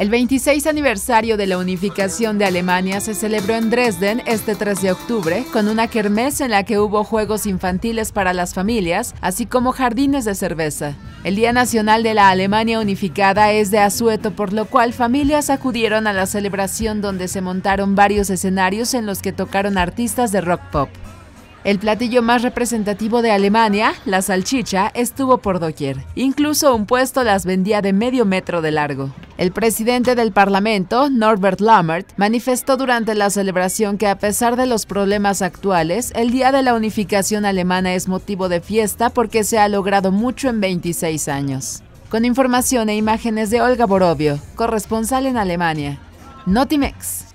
El 26 aniversario de la unificación de Alemania se celebró en Dresden este 3 de octubre con una kermés en la que hubo juegos infantiles para las familias, así como jardines de cerveza. El Día Nacional de la Alemania Unificada es de asueto, por lo cual familias acudieron a la celebración donde se montaron varios escenarios en los que tocaron artistas de rock pop. El platillo más representativo de Alemania, la salchicha, estuvo por doquier. Incluso un puesto las vendía de medio metro de largo. El presidente del Parlamento, Norbert Lammert, manifestó durante la celebración que a pesar de los problemas actuales, el Día de la Unificación Alemana es motivo de fiesta porque se ha logrado mucho en 26 años. Con información e imágenes de Olga Borovio, corresponsal en Alemania. Notimex.